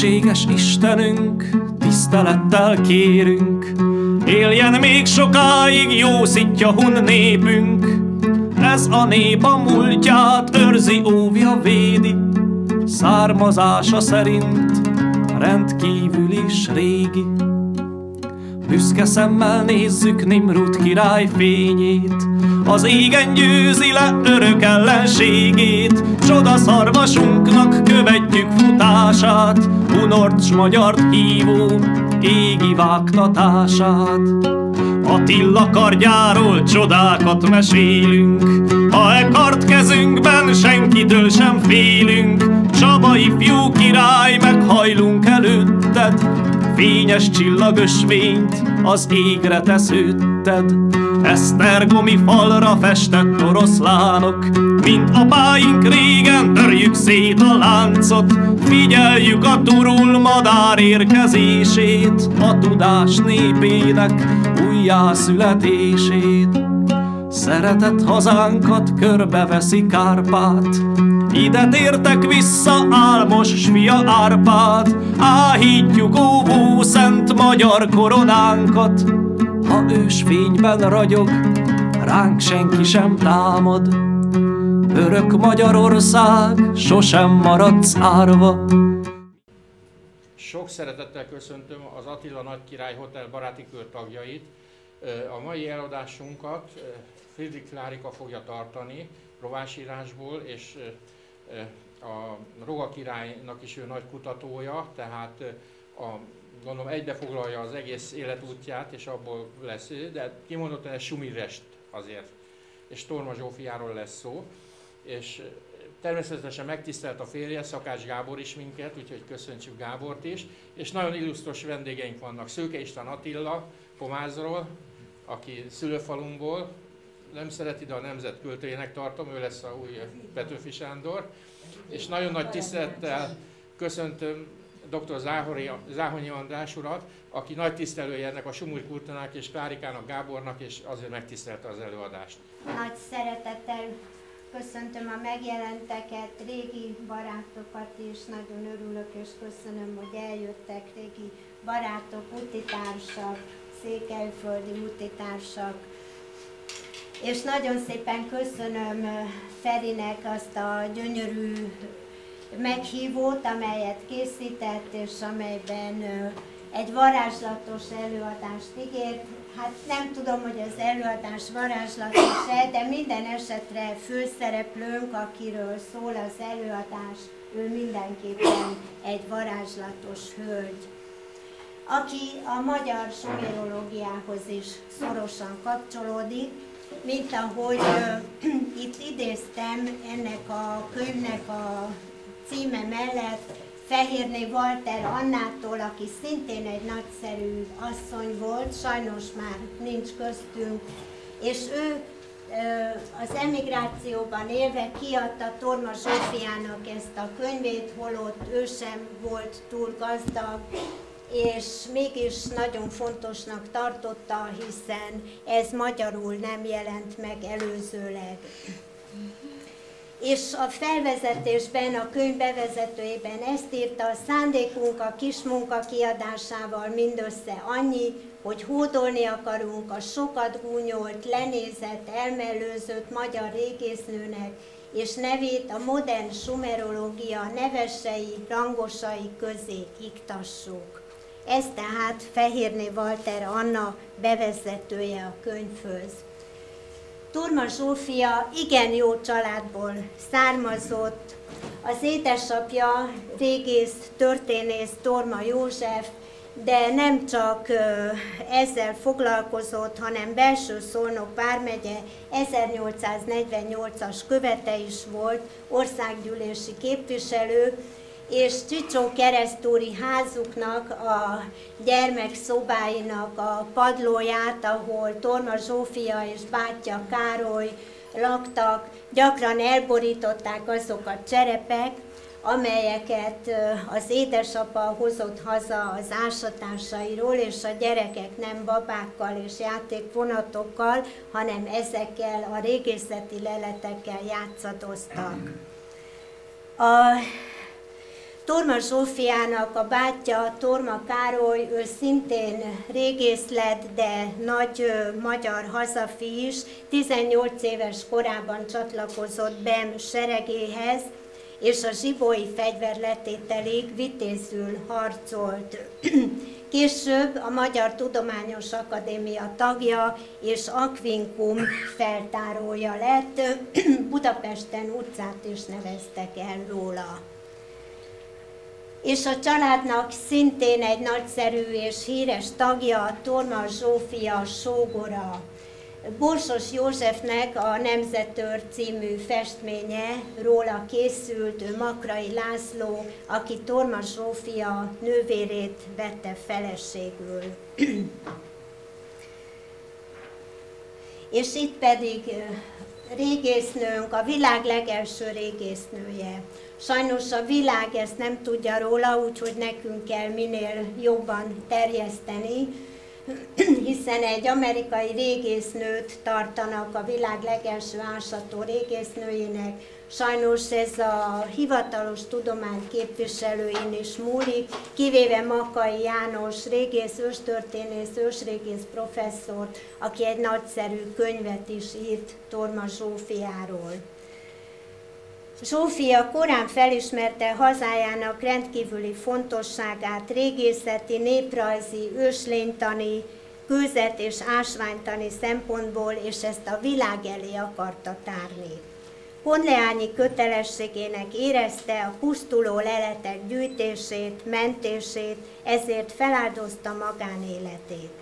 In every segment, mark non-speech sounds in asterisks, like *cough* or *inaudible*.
Hűséges Istenünk, tisztelettel kérünk, Éljen még sokáig jó szitja hun népünk, Ez a nép a múltját őrzi, óvja, védi, Származása szerint rendkívül is régi. Büszke szemmel nézzük Nimrut király fényét, az égen győzi le örök ellenségét, Csoda szarvasunknak követjük futását, Hunort s magyart hívó égi vágtatását. Attila kardjáról csodákat mesélünk, Ha e kart kezünkben senkitől sem félünk, Csabai fiú király, meghajlunk előtted, Fényes csillagösvényt az égre tesződted. Esztergomi falra festett oroszlánok, mint apáink régen törjük szét a láncot, figyeljük a turul madár érkezését, a tudás népének újjászületését. Szeretett hazánkat körbeveszi Kárpát, ide tértek vissza álmos fia Árpád, áhítjuk óvó szent magyar koronánkat, ha ős fényben ragyog, ránk senki sem támad. Örök Magyarország, sosem maradsz árva. Sok szeretettel köszöntöm az Attila Nagykirály Hotel baráti kör tagjait. A mai eladásunkat Friedrich Klárika fogja tartani rovásírásból, és a Roga királynak is ő nagy kutatója, tehát a, gondolom egybefoglalja az egész életútját, és abból lesz, de kimondottan ez Sumirest azért, és Torma Zsófiáról lesz szó, és természetesen megtisztelt a férje, Szakács Gábor is minket, úgyhogy köszöntsük Gábort is, és nagyon illusztros vendégeink vannak, Szőke István Attila, Pomázról, aki szülőfalunkból, nem szereti, de a nemzet költőjének tartom, ő lesz a új Petőfi Sándor. És nagyon nagy tisztelettel köszöntöm dr. Záhori, Záhonyi András urat, aki nagy tisztelője ennek a Sumúj Kurtanak és Klárikának Gábornak, és azért megtisztelte az előadást. Nagy szeretettel köszöntöm a megjelenteket, régi barátokat is, nagyon örülök és köszönöm, hogy eljöttek régi barátok, utitársak, székelyföldi utitársak, és nagyon szépen köszönöm Ferinek azt a gyönyörű meghívót, amelyet készített, és amelyben egy varázslatos előadást ígért. Hát nem tudom, hogy az előadás varázslatos-e, de minden esetre főszereplőnk, akiről szól az előadás, ő mindenképpen egy varázslatos hölgy aki a magyar sumérológiához is szorosan kapcsolódik, mint ahogy uh, *clears throat* itt idéztem ennek a könyvnek a címe mellett Fehérné Walter Annától, aki szintén egy nagyszerű asszony volt, sajnos már nincs köztünk, és ő az emigrációban élve kiadta Torma Zsófiának ezt a könyvét, holott ő sem volt túl gazdag, és mégis nagyon fontosnak tartotta, hiszen ez magyarul nem jelent meg előzőleg. És a felvezetésben, a könyv bevezetőjében ezt írta, a szándékunk a kis munka kiadásával mindössze annyi, hogy hódolni akarunk a sokat gúnyolt, lenézett, elmellőzött magyar régésznőnek, és nevét a modern sumerológia nevesei, rangosai közé iktassuk. Ez tehát Fehérné Walter Anna bevezetője a könyvhöz. Turma Zsófia igen jó családból származott, az édesapja régész történész Torma József, de nem csak ezzel foglalkozott, hanem belső Szolnok vármegye 1848-as követe is volt, országgyűlési képviselő, és Csicsó keresztúri házuknak, a gyermekszobáinak a padlóját, ahol Torma Zsófia és bátyja Károly laktak, gyakran elborították azok a cserepek, amelyeket az édesapa hozott haza az ásatásairól, és a gyerekek nem babákkal és játékvonatokkal, hanem ezekkel a régészeti leletekkel játszadoztak. A Torma Zsófiának a bátyja, Torma Károly, ő szintén régész lett, de nagy magyar hazafi is. 18 éves korában csatlakozott BEM seregéhez, és a zsibói fegyverletételig vitézül harcolt. *clears throat* Később a Magyar Tudományos Akadémia tagja és Akvinkum feltárója lett, *clears throat* Budapesten utcát is neveztek el róla. És a családnak szintén egy nagyszerű és híres tagja, Torma Zsófia Sógora. Borsos Józsefnek a Nemzetőr című festménye róla készült, ő Makrai László, aki Torma Zsófia nővérét vette feleségül. *clears throat* És itt pedig régésznőnk, a világ legelső régésznője. Sajnos a világ ezt nem tudja róla, úgyhogy nekünk kell minél jobban terjeszteni, *clears throat* hiszen egy amerikai régésznőt tartanak a világ legelső ásató régésznőjének. Sajnos ez a hivatalos tudomány képviselőin is múlik, kivéve Makai János régész, őstörténész, ősrégész professzor, aki egy nagyszerű könyvet is írt Torma Zsófiáról. Zsófia korán felismerte hazájának rendkívüli fontosságát régészeti, néprajzi, őslénytani, kőzet és ásványtani szempontból, és ezt a világ elé akarta tárni. Honleányi kötelességének érezte a pusztuló leletek gyűjtését, mentését, ezért feláldozta magánéletét.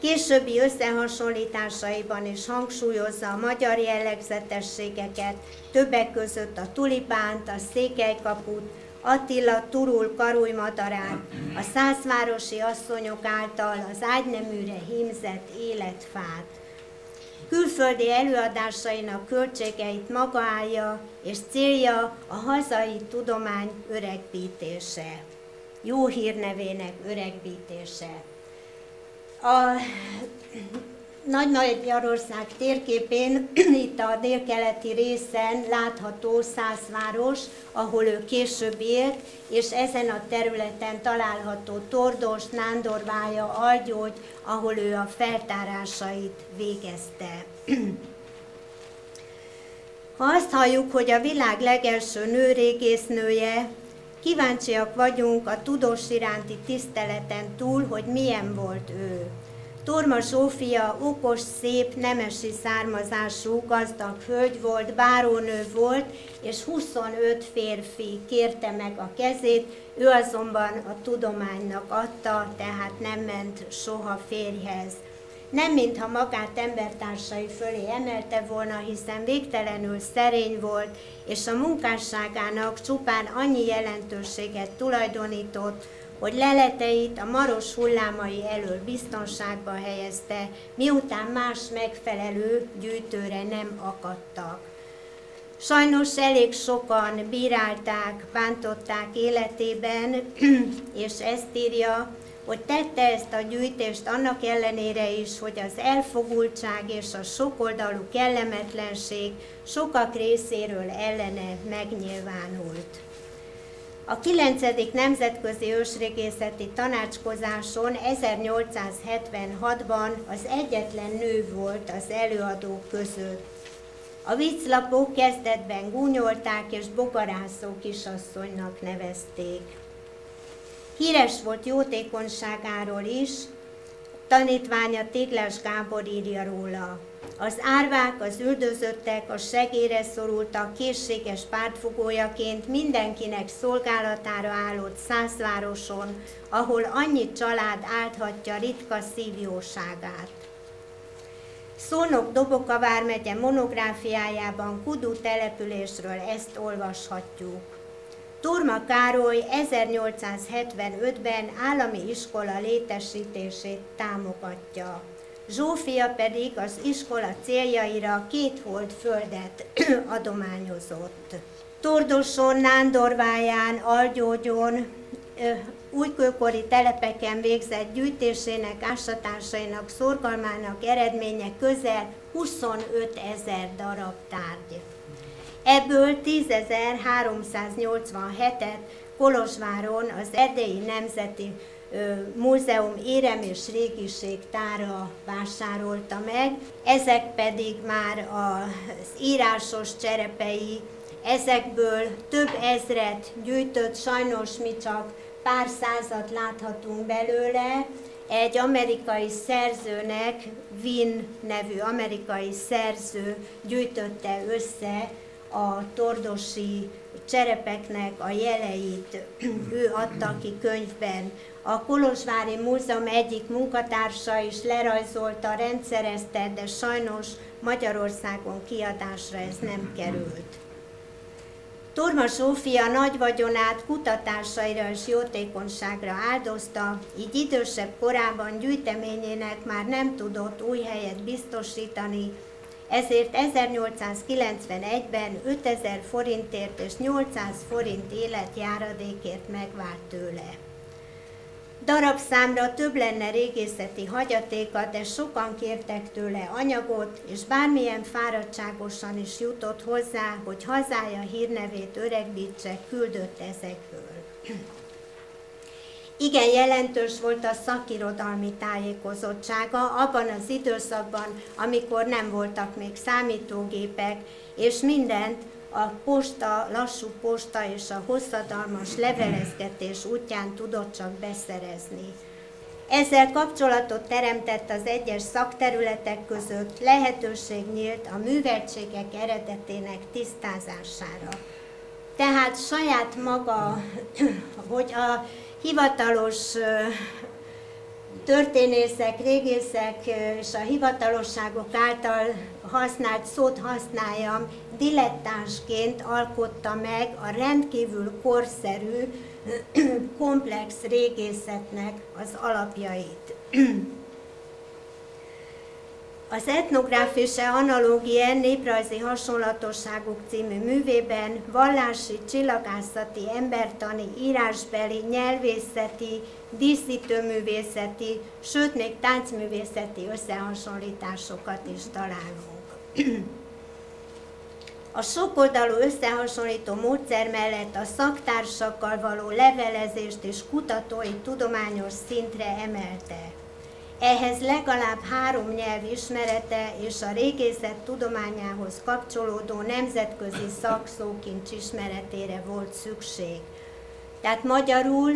Későbbi összehasonlításaiban is hangsúlyozza a magyar jellegzetességeket, többek között a tulipánt, a székelykaput, Attila Turul karújmadarát, a százvárosi asszonyok által az ágyneműre hímzett életfát. Külföldi előadásainak költségeit maga állja, és célja a hazai tudomány öregbítése, jó hírnevének öregbítése. A nagy Magyarország térképén, *clears throat* itt a délkeleti részen látható Szászváros, ahol ő később élt, és ezen a területen található Tordos, Nándorvája, Algyógy, ahol ő a feltárásait végezte. *clears throat* Ha azt halljuk, hogy a világ legelső nőrégésznője, kíváncsiak vagyunk a tudós iránti tiszteleten túl, hogy milyen volt ő. Torma Zsófia okos, szép, nemesi származású, gazdag hölgy volt, bárónő volt, és 25 férfi kérte meg a kezét, ő azonban a tudománynak adta, tehát nem ment soha férjhez. Nem mintha magát embertársai fölé emelte volna, hiszen végtelenül szerény volt, és a munkásságának csupán annyi jelentőséget tulajdonított, hogy leleteit a maros hullámai elől biztonságba helyezte, miután más megfelelő gyűjtőre nem akadtak. Sajnos elég sokan bírálták, bántották életében, *clears throat* és ezt írja, hogy tette ezt a gyűjtést annak ellenére is, hogy az elfogultság és a sokoldalú kellemetlenség sokak részéről ellene megnyilvánult. A 9. Nemzetközi Ősrégészeti Tanácskozáson 1876-ban az egyetlen nő volt az előadók között. A vicclapok kezdetben gúnyolták és bogarászó kisasszonynak nevezték. Híres volt jótékonyságáról is, tanítványa Téglás Gábor írja róla. Az árvák, az üldözöttek, a segére szorultak készséges pártfogójaként mindenkinek szolgálatára állott százvároson, ahol annyi család álthatja ritka szívjóságát. Szolnok Doboka vármegye monográfiájában Kudu településről ezt olvashatjuk. Turma Károly 1875-ben állami iskola létesítését támogatja. Zsófia pedig az iskola céljaira két hold földet *clears throat* adományozott. Tordoson, Nándorváján, Algyógyon, újkőkori telepeken végzett gyűjtésének, ásatásainak, szorgalmának eredménye közel 25 ezer darab tárgy. Ebből 10.387-et Kolozsváron az Erdélyi Nemzeti Múzeum érem és régiség tára vásárolta meg, ezek pedig már az írásos cserepei, ezekből több ezret gyűjtött, sajnos mi csak pár százat láthatunk belőle, egy amerikai szerzőnek, Win nevű amerikai szerző gyűjtötte össze a tordosi cserepeknek a jeleit, *clears throat* ő adta ki könyvben. A Kolozsvári Múzeum egyik munkatársa is lerajzolta, rendszerezte, de sajnos Magyarországon kiadásra ez nem került. Torma Zsófia nagy vagyonát kutatásaira és jótékonyságra áldozta, így idősebb korában gyűjteményének már nem tudott új helyet biztosítani, ezért 1891-ben 5000 forintért és 800 forint életjáradékért megvárt tőle. Darabszámra több lenne régészeti hagyatéka, de sokan kértek tőle anyagot, és bármilyen fáradtságosan is jutott hozzá, hogy hazája hírnevét öregbítse, küldött ezekből. Igen jelentős volt a szakirodalmi tájékozottsága abban az időszakban, amikor nem voltak még számítógépek, és mindent a posta, lassú posta és a hosszadalmas levelezgetés útján tudott csak beszerezni. Ezzel kapcsolatot teremtett az egyes szakterületek között, lehetőség nyílt a műveltségek eredetének tisztázására. Tehát saját maga, hogy a hivatalos történészek, régészek és a hivatalosságok által használt szót használjam, dilettánsként alkotta meg a rendkívül korszerű, komplex régészetnek az alapjait. Az etnográfise analógie néprajzi hasonlatosságok című művében vallási, csillagászati, embertani, írásbeli, nyelvészeti, díszítőművészeti, sőt még táncművészeti összehasonlításokat is találunk. A sokoldalú összehasonlító módszer mellett a szaktársakkal való levelezést és kutatói tudományos szintre emelte. Ehhez legalább három nyelv ismerete és a régészet tudományához kapcsolódó nemzetközi szakszókincs ismeretére volt szükség. Tehát magyarul,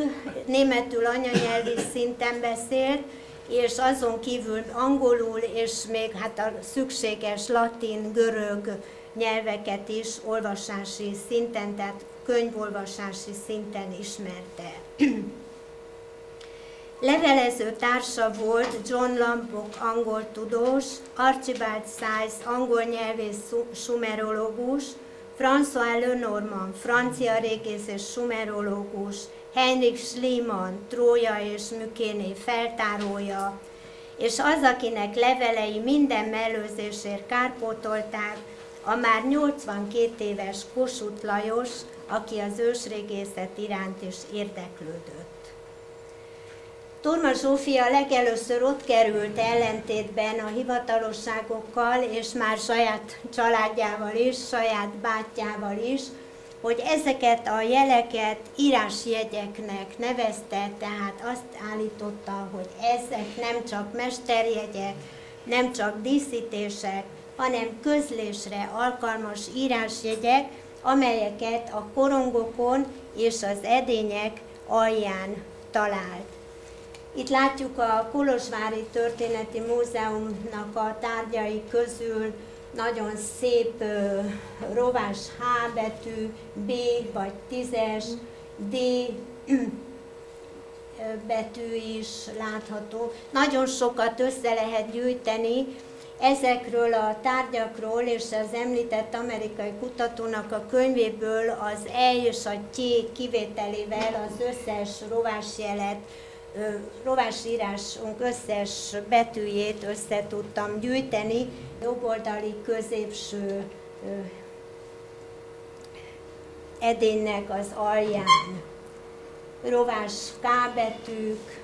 németül anyanyelvi szinten beszélt, és azon kívül angolul, és még hát a szükséges latin, görög nyelveket is olvasási szinten, tehát könyvolvasási szinten ismerte. Levelező társa volt John Lambok angol tudós, Archibald Size angol nyelvész sumerológus, François Lenormand francia régész és sumerológus, Heinrich Schliemann Trója és Mükéné feltárója, és az, akinek levelei minden mellőzésért kárpótolták, a már 82 éves Kossuth Lajos, aki az ősrégészet iránt is érdeklődött. Torma Zsófia legelőször ott került ellentétben a hivatalosságokkal, és már saját családjával is, saját bátyjával is, hogy ezeket a jeleket írásjegyeknek nevezte, tehát azt állította, hogy ezek nem csak mesterjegyek, nem csak díszítések, hanem közlésre alkalmas írásjegyek, amelyeket a korongokon és az edények alján talált. Itt látjuk a Kolozsvári Történeti Múzeumnak a tárgyai közül nagyon szép rovás H betű, B vagy tízes, D betű is látható. Nagyon sokat össze lehet gyűjteni ezekről a tárgyakról, és az említett amerikai kutatónak a könyvéből az E és a T kivételével az összes rovásjelet rovásírásunk összes betűjét össze tudtam gyűjteni, jobboldali középső edénynek az alján. Rovás K betűk,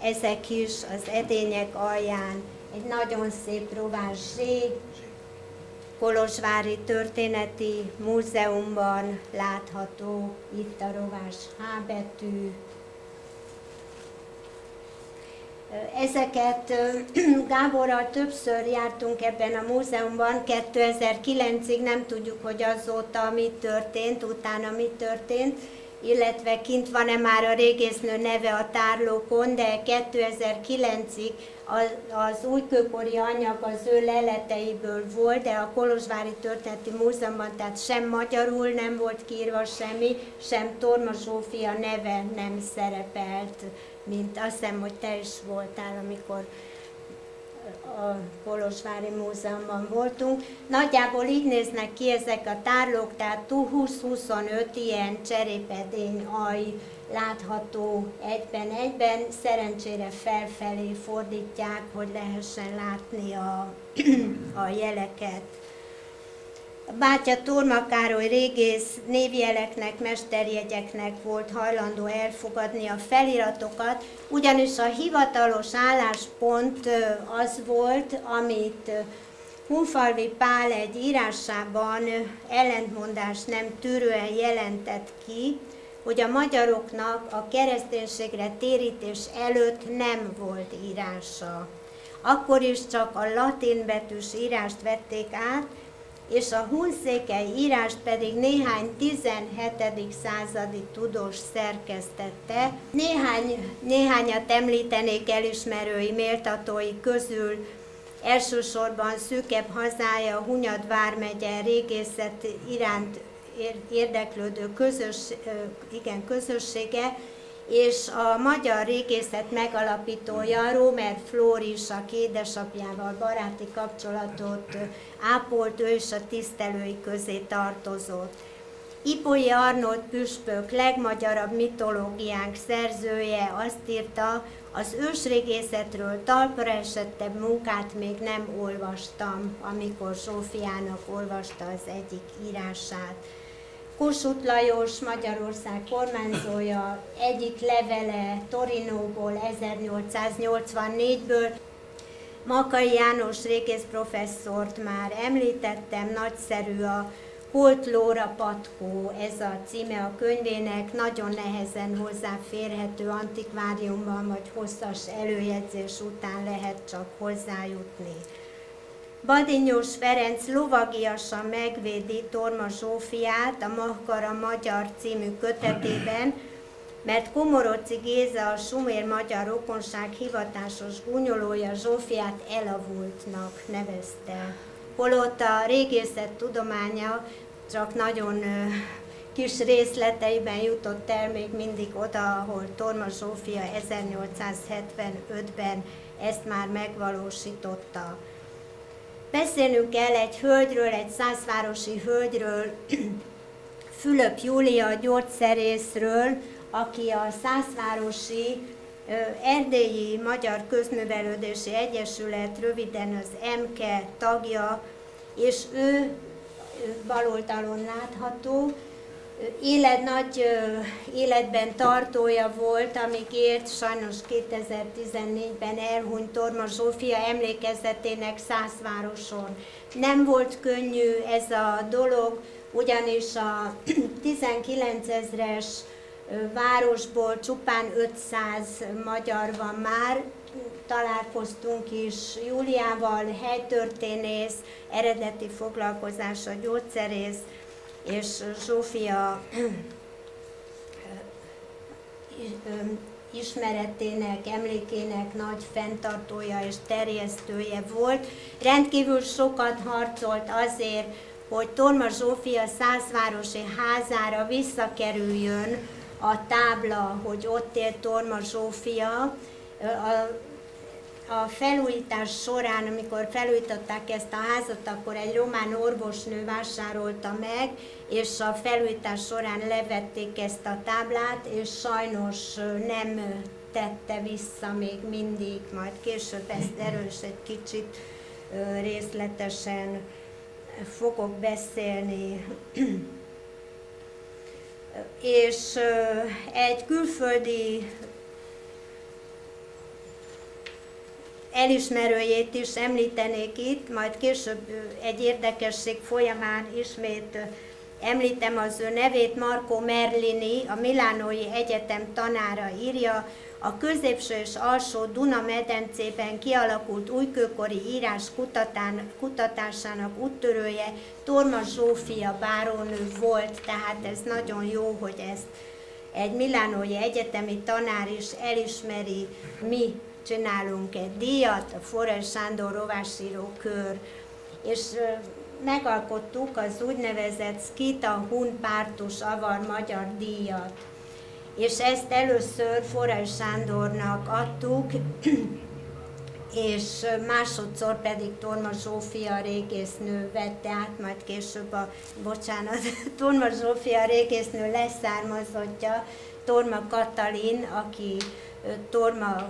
ezek is az edények alján, egy nagyon szép rovás Z, Kolozsvári Történeti Múzeumban látható itt a rovás H betű. Ezeket *clears throat* Gáborral többször jártunk ebben a múzeumban, 2009-ig nem tudjuk, hogy azóta mi történt, utána mi történt, illetve kint van-e már a régésznő neve a tárlókon, de 2009-ig az, az újkőkori anyag az ő leleteiből volt, de a Kolozsvári Történeti Múzeumban, tehát sem magyarul nem volt kiírva semmi, sem Torma Zsófia neve nem szerepelt, mint azt hiszem, hogy te is voltál, amikor a Kolozsvári Múzeumban voltunk. Nagyjából így néznek ki ezek a tárlók, tehát 20-25 ilyen cserépedény aj látható egyben-egyben, szerencsére felfelé fordítják, hogy lehessen látni a, *clears throat* a jeleket. Bátya Turma Károly régész névjeleknek, mesterjegyeknek volt hajlandó elfogadni a feliratokat, ugyanis a hivatalos álláspont az volt, amit Hunfalvi Pál egy írásában ellentmondás nem tűrően jelentett ki, hogy a magyaroknak a kereszténységre térítés előtt nem volt írása. Akkor is csak a latin betűs írást vették át, és a hunszékely írást pedig néhány 17. századi tudós szerkesztette. Néhány, néhányat említenék elismerői méltatói közül, elsősorban szűkebb hazája Hunyad vármegye régészet iránt érdeklődő közös, igen, közössége, és a magyar régészet megalapítója, Rómer Flóris, aki édesapjával baráti kapcsolatot ápolt, ő is a tisztelői közé tartozott. Ipolyi Arnold püspök legmagyarabb mitológiánk szerzője azt írta, az ősrégészetről talpra esettebb munkát még nem olvastam, amikor Zsófiának olvasta az egyik írását. Kossuth Lajos, Magyarország kormányzója egyik levele Torinóból 1884-ből. Makai János régész professzort már említettem, nagyszerű a Holt Lóra Patkó, ez a címe a könyvének, nagyon nehezen hozzáférhető antikváriumban vagy hosszas előjegyzés után lehet csak hozzájutni. Badinyós Ferenc lovagiasan megvédi Torma Zsófiát a Mahkara Magyar című kötetében, mert Komoroci Géza a sumér magyar rokonság hivatásos gúnyolója Zsófiát elavultnak nevezte. Holott a régészet tudománya csak nagyon kis részleteiben jutott el még mindig oda, ahol Torma Zsófia 1875-ben ezt már megvalósította. Beszélnünk kell egy hölgyről, egy százvárosi hölgyről, *clears throat* Fülöp Júlia gyógyszerészről, aki a százvárosi Erdélyi Magyar Közművelődési Egyesület, röviden az MKE tagja, és ő baloldalon látható, élet, nagy életben tartója volt, amíg ért, sajnos 2014-ben elhunyt Torma Zsófia emlékezetének százvároson. Nem volt könnyű ez a dolog, ugyanis a *clears throat* 19 ezres városból csupán 500 magyar van már, találkoztunk is Júliával, helytörténész, eredeti foglalkozása gyógyszerész, és Zsófia ismeretének, emlékének nagy fenntartója és terjesztője volt. Rendkívül sokat harcolt azért, hogy Torma Zsófia százvárosi házára visszakerüljön a tábla, hogy ott élt Torma Zsófia. A a felújítás során, amikor felújították ezt a házat, akkor egy román orvosnő vásárolta meg, és a felújítás során levették ezt a táblát, és sajnos nem tette vissza még mindig, majd később ezt erről is egy kicsit részletesen fogok beszélni. *clears throat* és egy külföldi elismerőjét is említenék itt, majd később egy érdekesség folyamán ismét említem az ő nevét, Marco Merlini, a Milánói Egyetem tanára írja, a középső és alsó Duna medencében kialakult újkőkori írás kutatásának úttörője Torma Zsófia bárónő volt, tehát ez nagyon jó, hogy ezt egy Milánói Egyetemi tanár is elismeri, mi csinálunk egy díjat, a Forrás Sándor rovásíró kör, és megalkottuk az úgynevezett Skita Hun Pártus Avar Magyar díjat. És ezt először Forrás Sándornak adtuk, és másodszor pedig Torma Zsófia régésznő vette át, majd később a, bocsánat, *laughs* Torma Zsófia régésznő leszármazottja, Torma Katalin, aki Torma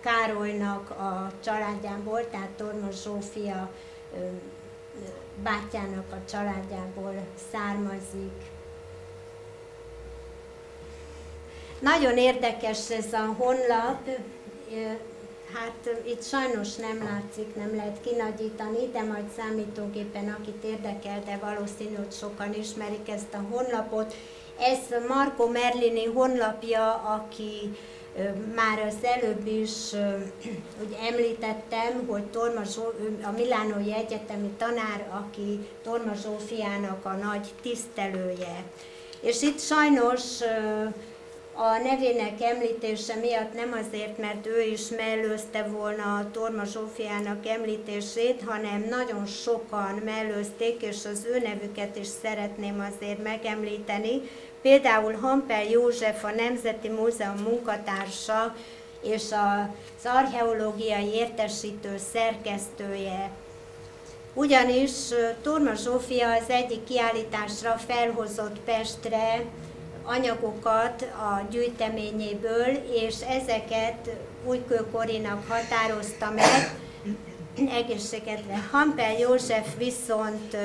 Károlynak a családjából, tehát Torma Zsófia bátyának a családjából származik. Nagyon érdekes ez a honlap, hát itt sajnos nem látszik, nem lehet kinagyítani, de majd számítógépen, akit érdekel, de valószínű, hogy sokan ismerik ezt a honlapot. Ez Marco Merlini honlapja, aki már az előbb is *clears throat* úgy említettem, hogy Torma Zsó, a Milánói Egyetemi tanár, aki Torma Zsófiának a nagy tisztelője. És itt sajnos a nevének említése miatt nem azért, mert ő is mellőzte volna a Torma Zsófiának említését, hanem nagyon sokan mellőzték, és az ő nevüket is szeretném azért megemlíteni, Például Hampel József, a Nemzeti Múzeum munkatársa és az archeológiai értesítő szerkesztője. Ugyanis Torma Zsófia az egyik kiállításra felhozott Pestre anyagokat a gyűjteményéből, és ezeket újkőkorinak határozta meg, egészségedre. Hampel József viszont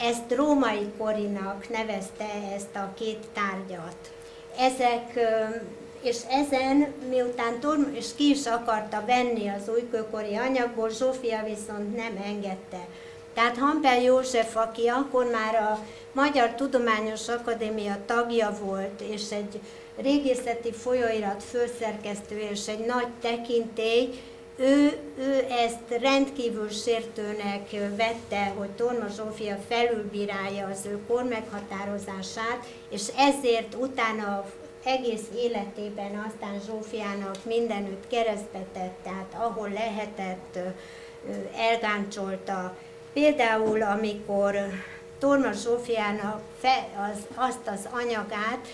ezt római korinak nevezte ezt a két tárgyat. Ezek, és ezen, miután Torm, és ki is akarta venni az újkőkori anyagból, Zsófia viszont nem engedte. Tehát Hampel József, aki akkor már a Magyar Tudományos Akadémia tagja volt, és egy régészeti folyóirat főszerkesztő, és egy nagy tekintély, ő, ő ezt rendkívül sértőnek vette, hogy Torma Zsófia felülbírálja az ő kor meghatározását, és ezért utána egész életében aztán Zsófiának mindenütt keresztbe tett, tehát ahol lehetett, elgáncsolta. Például, amikor Torma Zsófiának fe, az, azt az anyagát,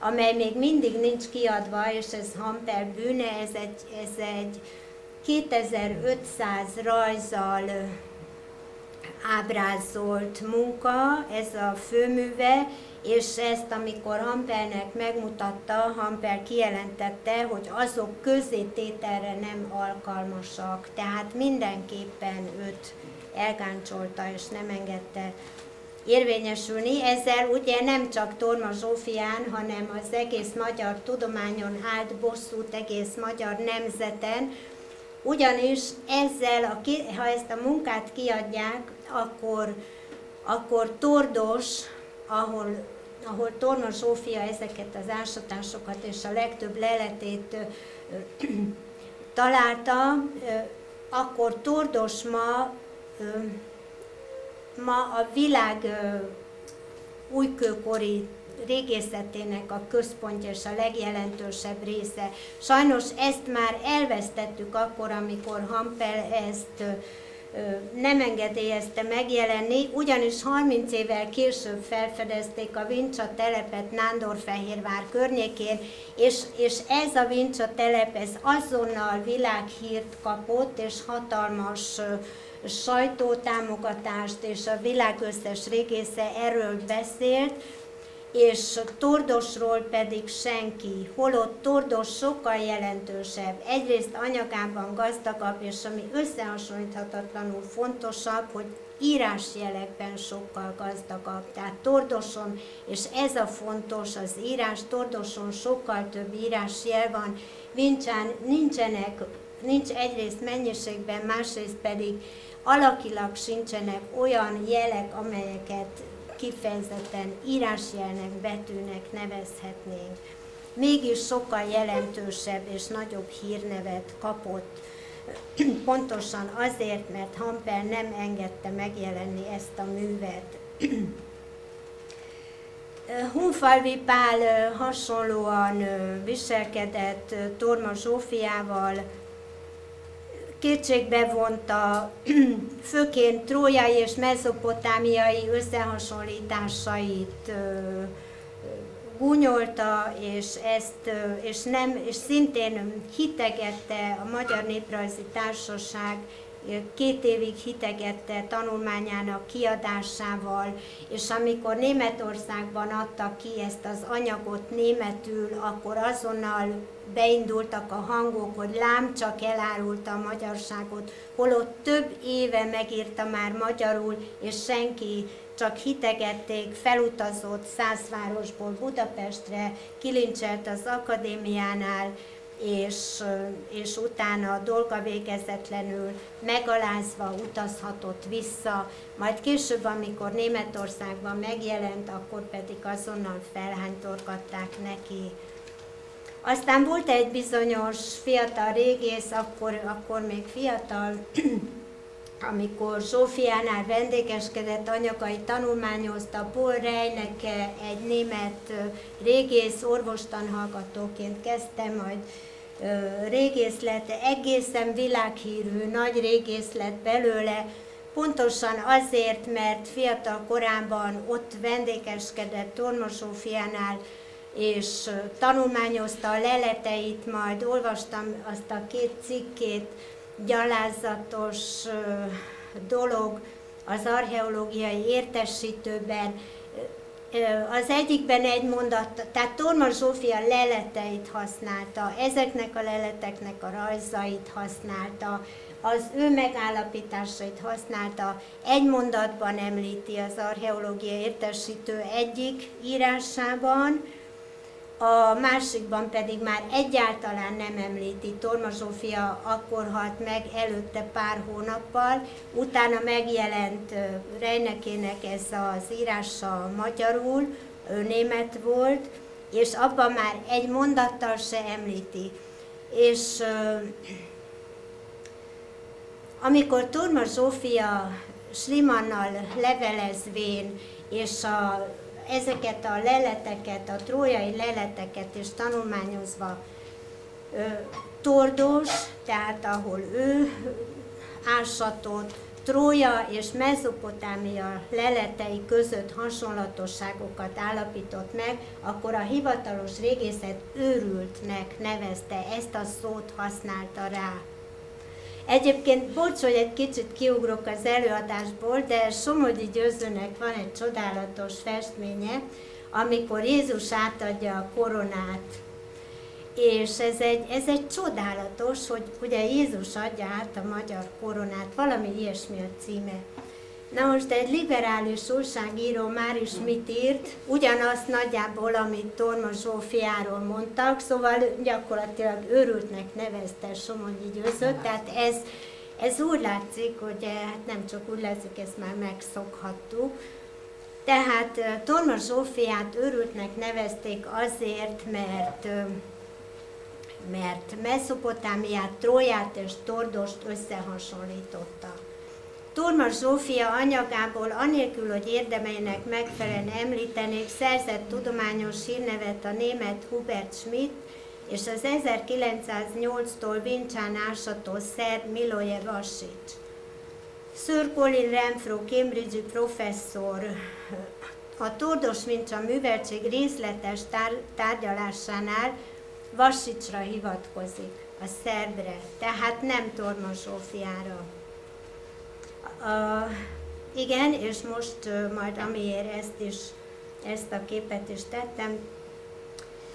amely még mindig nincs kiadva, és ez Hampel bűne, ez egy, ez egy 2500 rajzal ábrázolt munka, ez a főműve, és ezt amikor Hampelnek megmutatta, Hampel kijelentette, hogy azok közétételre nem alkalmasak, tehát mindenképpen őt elgáncsolta és nem engedte érvényesülni. Ezzel ugye nem csak Torma Zsófián, hanem az egész magyar tudományon állt bosszút, egész magyar nemzeten, ugyanis ezzel, a, ha ezt a munkát kiadják, akkor, akkor Tordos, ahol, ahol Torna Zsófia ezeket az ásatásokat és a legtöbb leletét találta, akkor Tordos ma, ma a világ újkőkori régészetének a központja és a legjelentősebb része. Sajnos ezt már elvesztettük akkor, amikor Hampel ezt nem engedélyezte megjelenni, ugyanis 30 évvel később felfedezték a Vincsa telepet Nándorfehérvár környékén, és, és ez a Vincsa telep ez azonnal világhírt kapott, és hatalmas sajtótámogatást, és a világ összes régésze erről beszélt, és Tordosról pedig senki, holott Tordos sokkal jelentősebb, egyrészt anyagában gazdagabb, és ami összehasonlíthatatlanul fontosabb, hogy írásjelekben sokkal gazdagabb. Tehát Tordoson, és ez a fontos, az írás, Tordoson sokkal több írásjel van, Vincsán nincsenek nincs egyrészt mennyiségben, másrészt pedig alakilag sincsenek olyan jelek, amelyeket kifejezetten írásjelnek, betűnek nevezhetnénk. Mégis sokkal jelentősebb és nagyobb hírnevet kapott, pontosan azért, mert Hamper nem engedte megjelenni ezt a művet. Hunfalvi Pál hasonlóan viselkedett Torma Zsófiával, kétségbe vonta *clears throat* főként trójai és mezopotámiai összehasonlításait gúnyolta, és, ezt, és, nem, és szintén hitegette a Magyar Néprajzi Társaság két évig hitegette tanulmányának kiadásával, és amikor Németországban adta ki ezt az anyagot németül, akkor azonnal beindultak a hangok, hogy lám csak elárulta a magyarságot, holott több éve megírta már magyarul, és senki csak hitegették, felutazott Szászvárosból Budapestre, kilincselt az akadémiánál, és, és utána a dolga végezetlenül megalázva utazhatott vissza, majd később, amikor Németországban megjelent, akkor pedig azonnal felhánytorgatták neki. Aztán volt egy bizonyos fiatal régész, akkor, akkor még fiatal, *clears throat* amikor Zsófiánál vendégeskedett, anyagai tanulmányozta, Paul Reineke, egy német régész, orvostanhallgatóként kezdte, majd régész lett, egészen világhírű, nagy régész belőle, pontosan azért, mert fiatal korában ott vendégeskedett Torma Zsófiánál, és tanulmányozta a leleteit, majd olvastam azt a két cikkét, gyalázatos dolog az archeológiai értesítőben, az egyikben egy mondat, tehát Torma Zsófia leleteit használta, ezeknek a leleteknek a rajzait használta, az ő megállapításait használta, egy mondatban említi az archeológia értesítő egyik írásában, a másikban pedig már egyáltalán nem említi. Torma Zsófia akkor halt meg előtte pár hónappal, utána megjelent Reinekének ez az írása magyarul, ő német volt, és abban már egy mondattal se említi. És amikor Torma Zsófia Slimannal levelezvén, és a ezeket a leleteket, a trójai leleteket is tanulmányozva Tordos, tehát ahol ő ásatott, Trója és Mezopotámia leletei között hasonlatosságokat állapított meg, akkor a hivatalos régészet őrültnek nevezte, ezt a szót használta rá. Egyébként, bocs, hogy egy kicsit kiugrok az előadásból, de Somogyi Győzőnek van egy csodálatos festménye, amikor Jézus átadja a koronát. És ez egy, ez egy csodálatos, hogy ugye Jézus adja át a magyar koronát, valami ilyesmi a címe. Na most egy liberális újságíró már is mit írt, ugyanazt nagyjából, amit Torma Zsófiáról mondtak, szóval gyakorlatilag őrültnek nevezte Somonyi Győzőt, tehát ez, ez úgy látszik, hogy eh, hát nem csak úgy látszik, ezt már megszokhattuk, tehát eh, Torma Zsófiát őrültnek nevezték azért, mert eh, mert Mesopotámiát, Tróját és Tordost összehasonlította. Turma Zsófia anyagából, anélkül, hogy érdemeinek megfelelően említenék, szerzett tudományos hírnevet a német Hubert Schmidt, és az 1908-tól Vincsán ásató szerb Miloje Vasics. Sir Colin Renfro, Cambridge professzor, a Tordos Vincsa műveltség részletes tár- tárgyalásánál Vasicsra hivatkozik, a szerbre, tehát nem Torma Zsófiára. Uh, igen, és most uh, majd amiért ezt is, ezt a képet is tettem,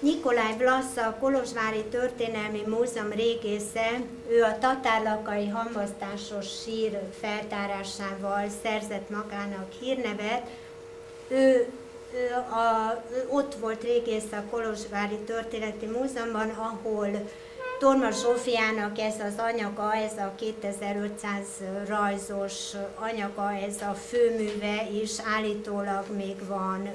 Nikolaj Vlasza, a Kolozsvári Történelmi Múzeum régésze, ő a tatárlakai hamvasztásos sír feltárásával szerzett magának hírnevet. Ő, ő, a, ő ott volt régész a Kolozsvári Történeti Múzeumban, ahol Torma Zsófiának ez az anyaga, ez a 2500 rajzos anyaga, ez a főműve is állítólag még van.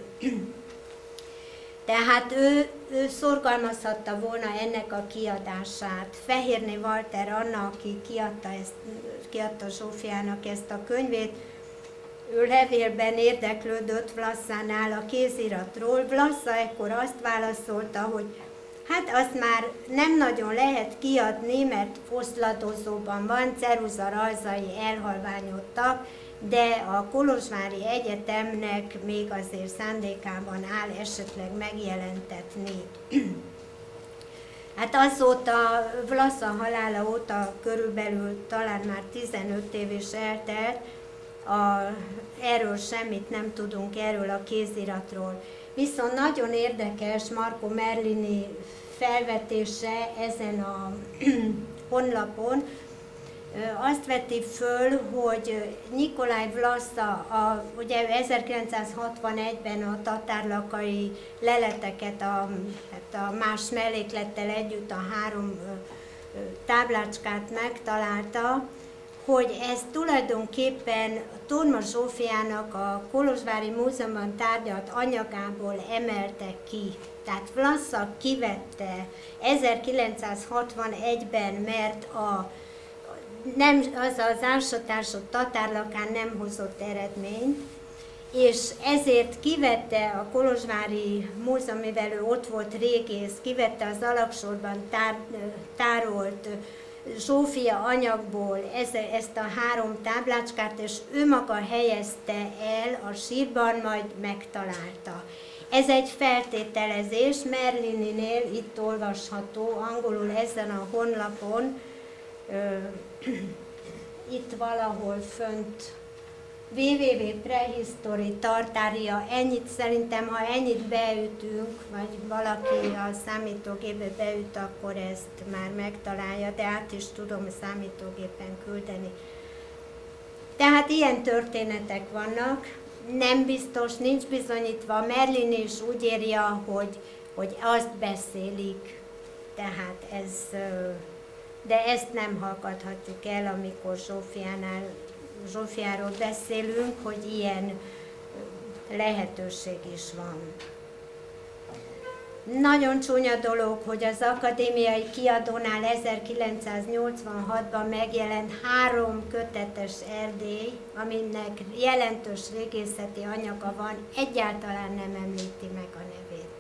Tehát ő, ő szorgalmazhatta volna ennek a kiadását. Fehérné Walter Anna, aki kiadta, ezt, kiadta Zsófiának ezt a könyvét, ő levélben érdeklődött Vlasszánál a kéziratról. Vlassa ekkor azt válaszolta, hogy hát azt már nem nagyon lehet kiadni, mert foszlatozóban van, ceruza rajzai elhalványodtak, de a Kolozsvári Egyetemnek még azért szándékában áll esetleg megjelentetni. Hát azóta, Vlasza halála óta körülbelül talán már 15 év is eltelt, a, erről semmit nem tudunk, erről a kéziratról. Viszont nagyon érdekes Marco Merlini felvetése ezen a *clears throat* honlapon, azt veti föl, hogy Nikolaj Vlasza, a, ugye 1961-ben a tatárlakai leleteket a, hát a más melléklettel együtt a három táblácskát megtalálta, hogy ez tulajdonképpen Torma Zsófiának a Kolozsvári Múzeumban tárgyalt anyagából emelte ki. Tehát Vlasza kivette 1961-ben, mert a nem, az az ásatásod tatárlakán nem hozott eredményt, és ezért kivette a Kolozsvári Múzeum, mivel ő ott volt régész, kivette az alaksorban tár, tárolt Zsófia anyagból ez, ezt a három táblácskát, és ő maga helyezte el a sírban, majd megtalálta. Ez egy feltételezés, Merlininél itt olvasható, angolul ezen a honlapon, *clears throat* itt valahol fönt www.prehistory tartária, ennyit szerintem, ha ennyit beütünk, vagy valaki a számítógépbe beüt, akkor ezt már megtalálja, de át is tudom a számítógépen küldeni. Tehát ilyen történetek vannak, nem biztos, nincs bizonyítva, Merlin is úgy írja, hogy, hogy azt beszélik, tehát ez de ezt nem hallgathatjuk el, amikor Zsófiánál, Zsófiáról beszélünk, hogy ilyen lehetőség is van. Nagyon csúnya dolog, hogy az akadémiai kiadónál 1986-ban megjelent három kötetes Erdély, aminek jelentős régészeti anyaga van, egyáltalán nem említi meg a nevét.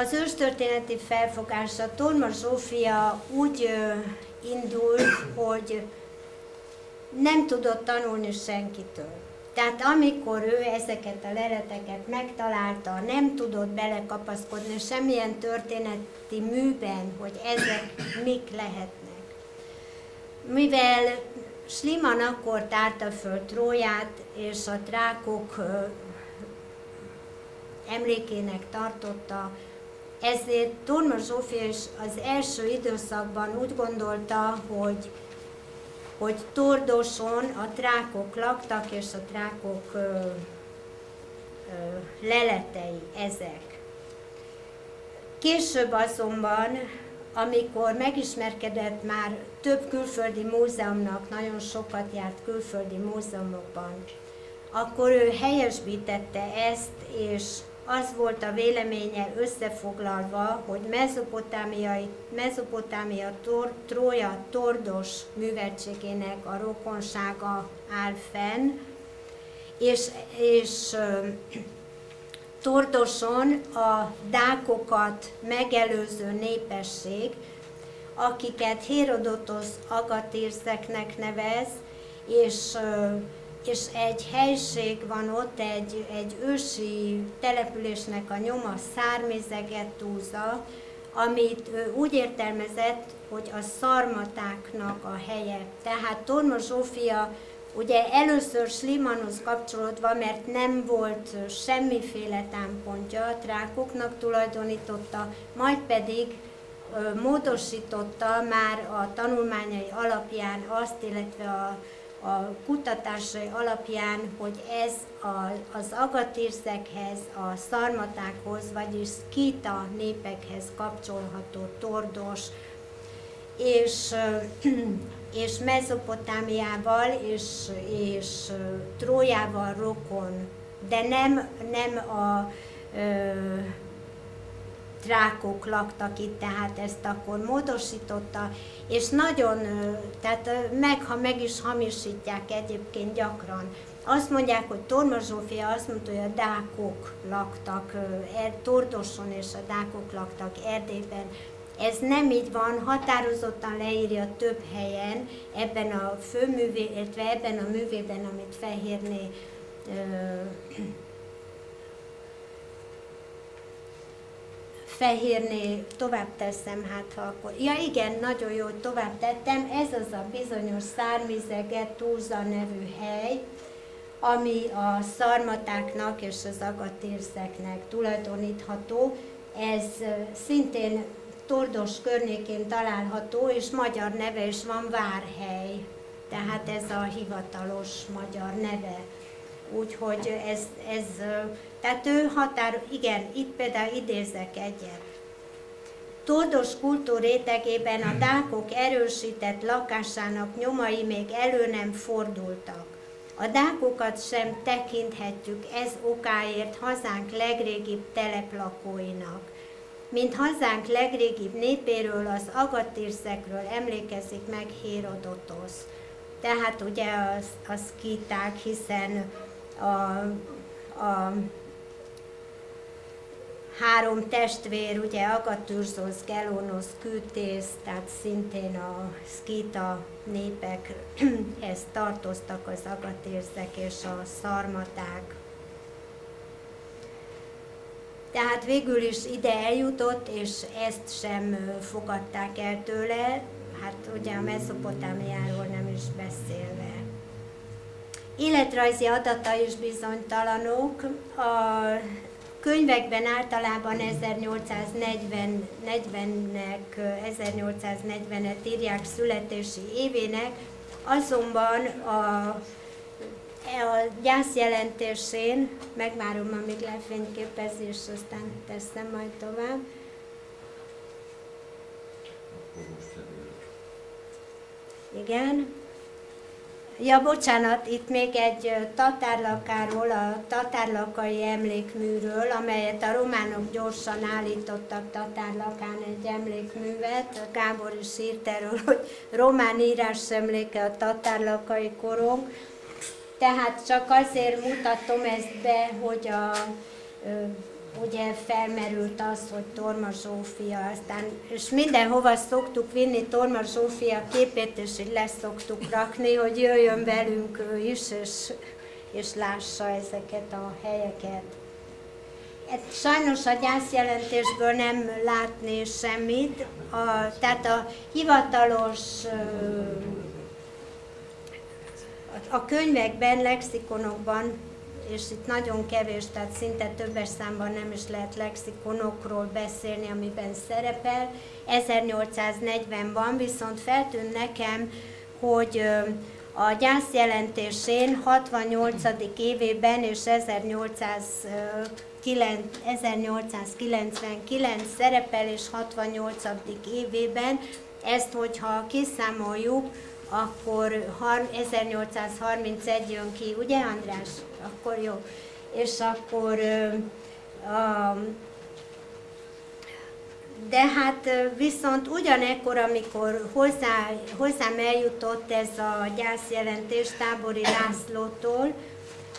Az őstörténeti felfogása Torma Zsófia úgy indult, hogy nem tudott tanulni senkitől. Tehát amikor ő ezeket a leleteket megtalálta, nem tudott belekapaszkodni semmilyen történeti műben, hogy ezek mik lehetnek. Mivel Sliman akkor tárta föl Tróját, és a trákok emlékének tartotta ezért Torma Zsófia az első időszakban úgy gondolta, hogy, hogy Tordoson a trákok laktak, és a trákok ö, ö, leletei ezek. Később azonban, amikor megismerkedett már több külföldi múzeumnak, nagyon sokat járt külföldi múzeumokban, akkor ő helyesbítette ezt, és az volt a véleménye összefoglalva, hogy Mezopotámiai, Mezopotámia tor, Trója tordos műveltségének a rokonsága áll fenn, és, és Tordoson a dákokat megelőző népesség, akiket Hérodotos agatirszeknek nevez, és és egy helység van ott, egy, egy ősi településnek a nyoma, Szármézegetúza, amit ő úgy értelmezett, hogy a szarmatáknak a helye. Tehát Torma Zsófia ugye először Slimanhoz kapcsolódva, mert nem volt semmiféle támpontja, a trákoknak tulajdonította, majd pedig módosította már a tanulmányai alapján azt, illetve a a kutatásai alapján, hogy ez a, az agatírzekhez, a szarmatákhoz, vagyis skita népekhez kapcsolható tordos, és, és Mezopotámiával és, és Trójával rokon, de nem, nem a ö, trákok laktak itt, tehát ezt akkor módosította, és nagyon, tehát meg, ha meg is hamisítják egyébként gyakran. Azt mondják, hogy Torma Zsófia azt mondta, hogy a dákok laktak, er, Tordoson és a dákok laktak Erdélyben. Ez nem így van, határozottan leírja több helyen, ebben a főművé, illetve ebben a művében, amit Fehérné fehérné tovább teszem, hát ha akkor... Ja igen, nagyon jó, tovább tettem. Ez az a bizonyos Szármizege Túlza nevű hely, ami a szarmatáknak és az agatérzeknek tulajdonítható. Ez szintén Tordos környékén található, és magyar neve is van Várhely. Tehát ez a hivatalos magyar neve. Úgyhogy ez, ez tehát ő határ, igen, itt például idézek egyet. Tordos kultúrétegében a dákok erősített lakásának nyomai még elő nem fordultak. A dákokat sem tekinthetjük ez okáért hazánk legrégibb teleplakóinak. Mint hazánk legrégibb népéről, az agatírzekről emlékezik meg Hérodotosz. Tehát ugye az, az kiták, hiszen a, a három testvér, ugye Agatürzosz, Gelonosz, Kütész, tehát szintén a szkíta népekhez *clears throat* tartoztak az agatérzek és a szarmaták. Tehát végül is ide eljutott, és ezt sem fogadták el tőle, hát ugye a Mezopotámiáról nem is beszélve. Életrajzi adata is bizonytalanok. A könyvekben általában 1840-nek, 1840-et írják születési évének, azonban a, a gyászjelentésén, megvárom, amíg lefényképezi, és aztán teszem majd tovább, igen, Ja, bocsánat, itt még egy tatárlakáról, a tatárlakai emlékműről, amelyet a románok gyorsan állítottak tatárlakán egy emlékművet. Gábor is írt erről, *laughs* hogy román írás emléke a tatárlakai korong. Tehát csak azért mutatom ezt be, hogy a ugye felmerült az, hogy Torma Zsófia, aztán, és mindenhova szoktuk vinni Torma Zsófia képét, és így leszoktuk rakni, hogy jöjjön velünk ő is, és, és lássa ezeket a helyeket. Hát sajnos a gyászjelentésből nem látni semmit, a, tehát a hivatalos a könyvekben, lexikonokban és itt nagyon kevés, tehát szinte többes számban nem is lehet lexikonokról beszélni, amiben szerepel. 1840 van, viszont feltűnt nekem, hogy a gyászjelentésén 68. évében és 1800 1899 szerepel, és 68. évében, ezt, hogyha kiszámoljuk, akkor 1831 jön ki, ugye András? Akkor jó. És akkor de hát viszont ugyanekkor, amikor hozzá, hozzám eljutott ez a gyászjelentés Tábori Lászlótól,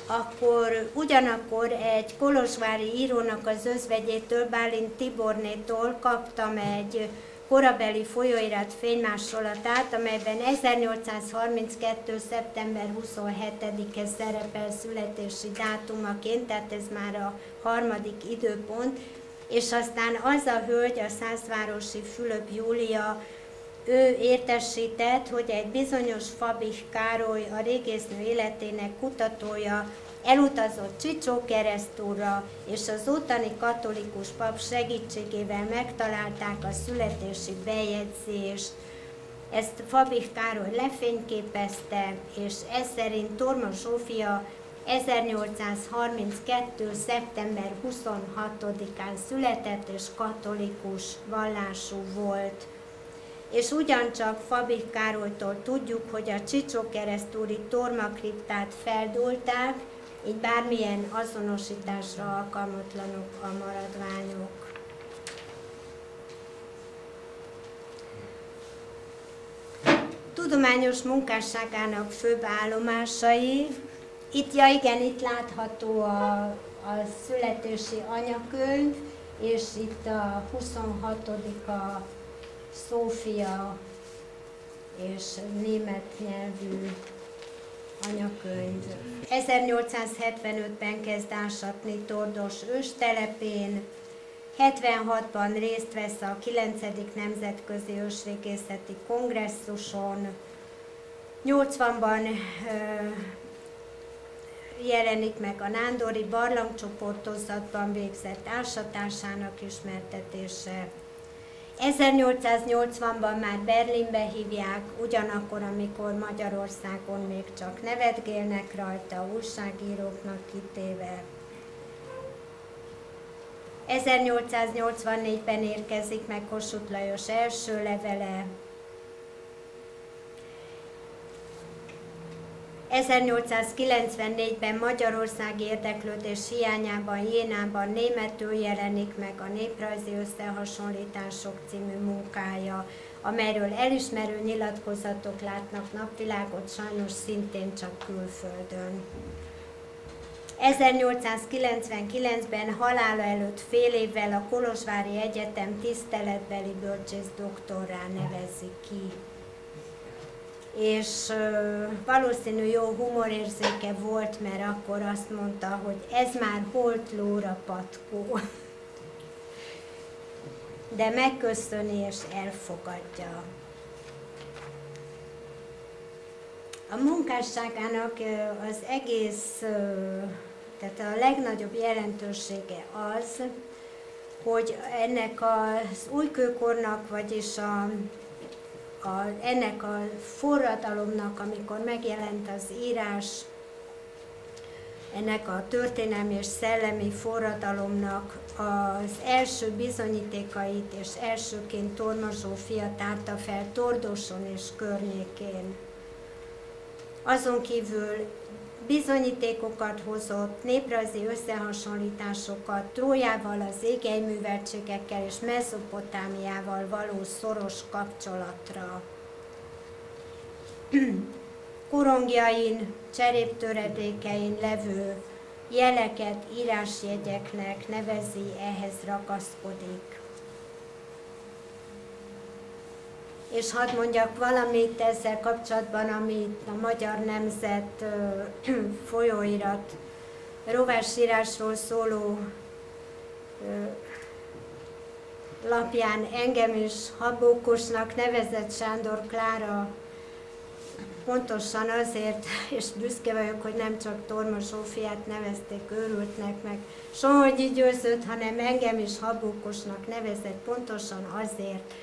akkor ugyanakkor egy kolozsvári írónak az özvegyétől, Bálint Tibornétól kaptam egy korabeli folyóirat fénymásolatát, amelyben 1832. szeptember 27-e szerepel születési dátumaként, tehát ez már a harmadik időpont, és aztán az a hölgy, a százvárosi Fülöp Júlia, ő értesített, hogy egy bizonyos Fabich Károly, a régésznő életének kutatója, Elutazott Csicsó keresztúra, és az ottani katolikus pap segítségével megtalálták a születési bejegyzést, Ezt Fabik Károly lefényképezte, és ez szerint Torma Zsófia 1832. szeptember 26-án született és katolikus vallású volt. És ugyancsak Fabik Károlytól tudjuk, hogy a Csicsó keresztúri tormakriptát feldulták, így bármilyen azonosításra alkalmatlanok a maradványok. Tudományos munkásságának főbb állomásai, itt, ja igen, itt látható a, a születési anyakönyv, és itt a 26 a Szófia és német nyelvű anyakönyv. 1875-ben kezd ásatni Tordos őstelepén, 76-ban részt vesz a 9. Nemzetközi Ősrégészeti Kongresszuson, 80-ban jelenik meg a Nándori barlangcsoportozatban végzett ásatásának ismertetése. 1880-ban már Berlinbe hívják, ugyanakkor, amikor Magyarországon még csak nevetgélnek rajta, újságíróknak kitéve. 1884-ben érkezik meg Kossuth Lajos első levele, 1894-ben Magyarország érdeklődés hiányában Jénában németül jelenik meg a Néprajzi Összehasonlítások című munkája, amelyről elismerő nyilatkozatok látnak napvilágot, sajnos szintén csak külföldön. 1899-ben halála előtt fél évvel a Kolozsvári Egyetem tiszteletbeli bölcsész doktorrá nevezi ki és valószínű jó humorérzéke volt, mert akkor azt mondta, hogy ez már holt lóra patkó. De megköszöni és elfogadja. A munkásságának az egész, tehát a legnagyobb jelentősége az, hogy ennek az újkőkornak, vagyis a a, ennek a forradalomnak, amikor megjelent az írás, ennek a történelmi és szellemi forradalomnak az első bizonyítékait és elsőként Torma Zsófia tárta fel Tordoson és környékén. Azon kívül bizonyítékokat hozott, néprajzi összehasonlításokat Trójával, az égei műveltségekkel és Mezopotámiával való szoros kapcsolatra. Korongjain, cseréptöredékein levő jeleket írásjegyeknek nevezi, ehhez ragaszkodik. És hadd mondjak valamit ezzel kapcsolatban, amit a Magyar Nemzet *clears throat* folyóirat rovásírásról szóló lapján engem is habókosnak nevezett Sándor Klára. Pontosan azért, *laughs* és büszke vagyok, hogy nem csak Torma Zsófiát nevezték őrültnek, meg. Sohogyi Győzőt, hanem engem is habókosnak nevezett pontosan azért,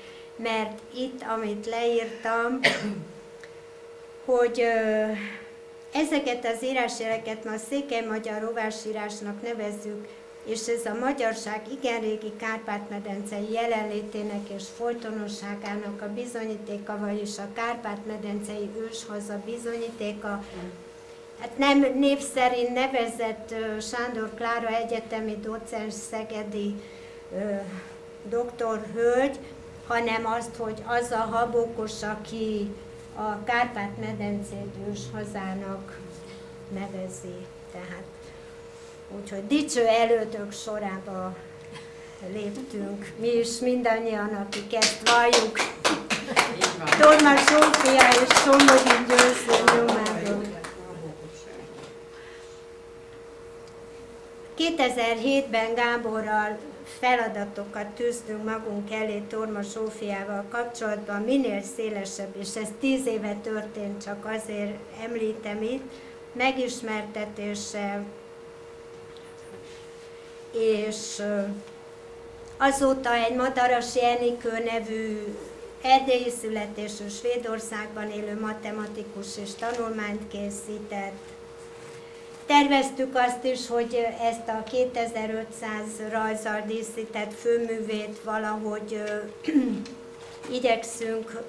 mert itt, amit leírtam, hogy ezeket az írásjeleket ma székely magyar rovásírásnak nevezzük, és ez a magyarság igen régi Kárpát-medencei jelenlétének és folytonosságának a bizonyítéka, vagyis a Kárpát-medencei őshaza bizonyítéka. Hát nem név szerint nevezett Sándor Klára egyetemi docens szegedi doktorhölgy, hanem azt, hogy az a habokos, aki a Kárpát-medencét ős hazának nevezi. Tehát, úgyhogy dicső elődök sorába léptünk, mi is mindannyian, akik ezt valljuk. Torma Sófia és Somogyi Győző nyomáról. 2007-ben Gáborral feladatokat tűztünk magunk elé Torma Sófiával kapcsolatban, minél szélesebb, és ez tíz éve történt, csak azért említem itt, megismertetése, és azóta egy Madaras Jenikő nevű erdélyi születésű Svédországban élő matematikus és tanulmányt készített. Terveztük azt is, hogy ezt a 2500 rajzal díszített főművét valahogy *clears throat* igyekszünk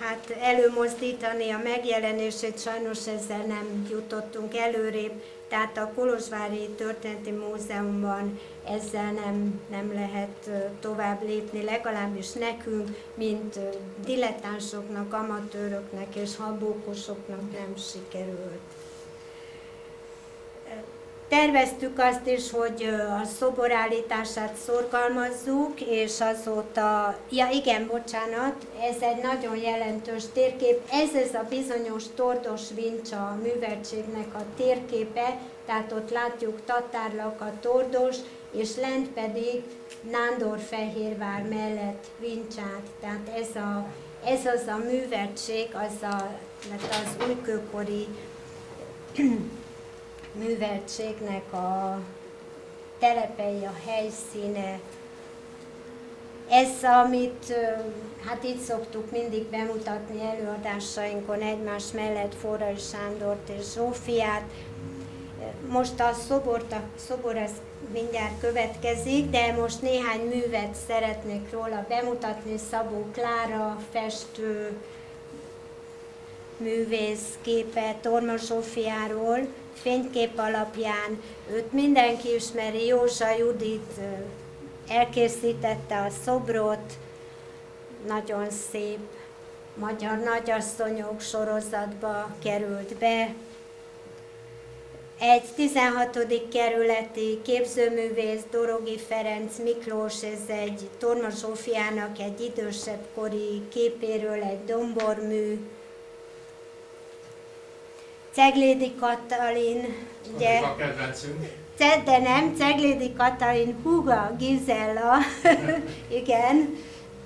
hát előmozdítani a megjelenését, sajnos ezzel nem jutottunk előrébb, tehát a Kolozsvári Történeti Múzeumban ezzel nem, nem lehet tovább lépni, legalábbis nekünk, mint dilettánsoknak, amatőröknek és habókosoknak nem sikerült. Terveztük azt is, hogy a szoborállítását szorgalmazzuk, és azóta, ja igen, bocsánat, ez egy nagyon jelentős térkép, ez ez a bizonyos Tordos Vincsa műveltségnek a térképe, tehát ott látjuk Tatárlaka, Tordos, és lent pedig Nándorfehérvár mellett Vincsát, tehát ez, a, ez az a műveltség, az a, az újkőkori műveltségnek a telepei, a helyszíne. Ez, amit hát itt szoktuk mindig bemutatni előadásainkon egymás mellett Forrai Sándort és Zsófiát. Most a szobort, a szobor az mindjárt következik, de most néhány művet szeretnék róla bemutatni. Szabó Klára, festő, művész képe Torma Zsófiáról, fénykép alapján. Őt mindenki ismeri, Józsa Judit elkészítette a szobrot, nagyon szép magyar nagyasszonyok sorozatba került be. Egy 16. kerületi képzőművész, Dorogi Ferenc Miklós, ez egy Torma Zsófiának egy idősebb kori képéről egy dombormű, Ceglédi Katalin, ugye, a kedvencünk. De nem, Ceglédi Katalin Huga Gizella, *laughs* igen,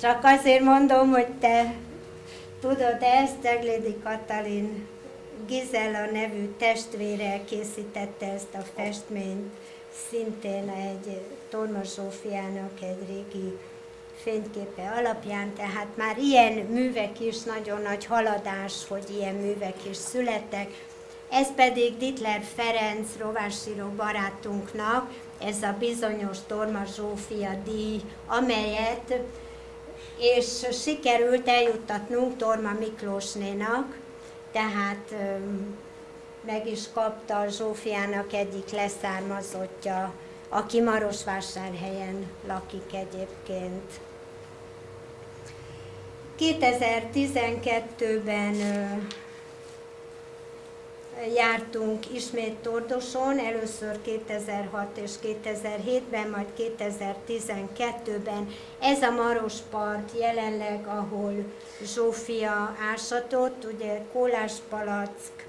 csak azért mondom, hogy te tudod ezt, Ceglédi Katalin Gizella nevű testvére készítette ezt a festményt, szintén egy Torma Zsófiának egy régi fényképe alapján, tehát már ilyen művek is nagyon nagy haladás, hogy ilyen művek is születtek. Ez pedig Ditler Ferenc rovásíró barátunknak, ez a bizonyos Torma Zsófia díj, amelyet és sikerült eljuttatnunk Torma Miklósnénak, tehát meg is kapta Zsófiának egyik leszármazottja, aki Marosvásárhelyen lakik egyébként. 2012-ben jártunk ismét Tordoson, először 2006 és 2007-ben, majd 2012-ben. Ez a Maros part jelenleg, ahol Zsófia ásatott, ugye Kóláspalack.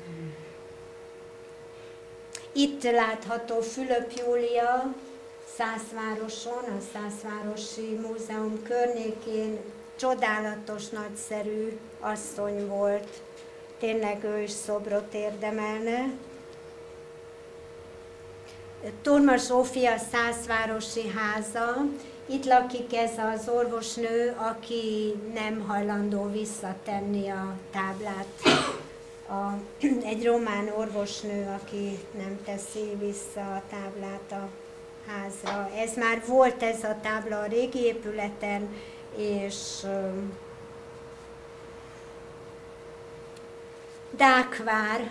Itt látható Fülöp Júlia, Szászvároson, a Szászvárosi Múzeum környékén csodálatos, nagyszerű asszony volt tényleg ő is szobrot érdemelne. Torma Zsófia Szászvárosi háza, itt lakik ez az orvosnő, aki nem hajlandó visszatenni a táblát. A, egy román orvosnő, aki nem teszi vissza a táblát a házra. Ez már volt ez a tábla a régi épületen, és Dákvár,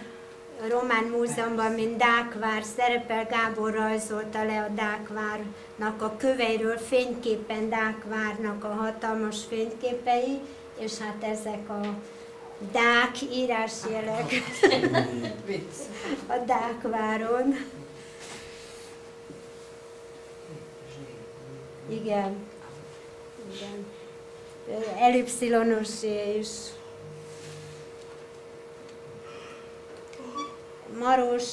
a Román Múzeumban, mint Dákvár, szerepel Gábor rajzolta le a Dákvárnak a köveiről, fényképen Dákvárnak a hatalmas fényképei, és hát ezek a Dák írásjelek *laughs* a Dákváron. Igen. Igen. Elipszilonosé is Maros